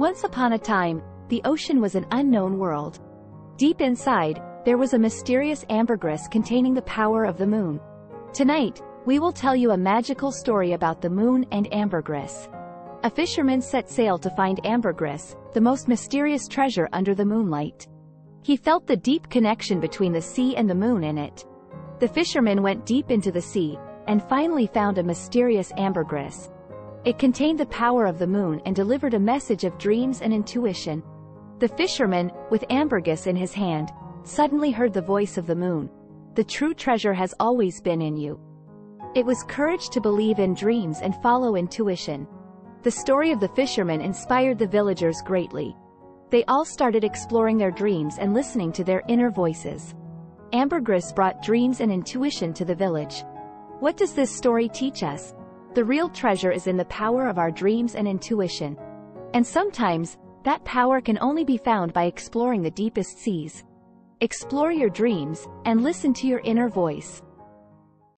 Once upon a time, the ocean was an unknown world. Deep inside, there was a mysterious ambergris containing the power of the moon. Tonight, we will tell you a magical story about the moon and ambergris. A fisherman set sail to find ambergris, the most mysterious treasure under the moonlight. He felt the deep connection between the sea and the moon in it. The fisherman went deep into the sea, and finally found a mysterious ambergris. It contained the power of the moon and delivered a message of dreams and intuition. The fisherman, with ambergris in his hand, suddenly heard the voice of the moon. The true treasure has always been in you. It was courage to believe in dreams and follow intuition. The story of the fisherman inspired the villagers greatly. They all started exploring their dreams and listening to their inner voices. Ambergris brought dreams and intuition to the village. What does this story teach us? The real treasure is in the power of our dreams and intuition. And sometimes, that power can only be found by exploring the deepest seas. Explore your dreams, and listen to your inner voice.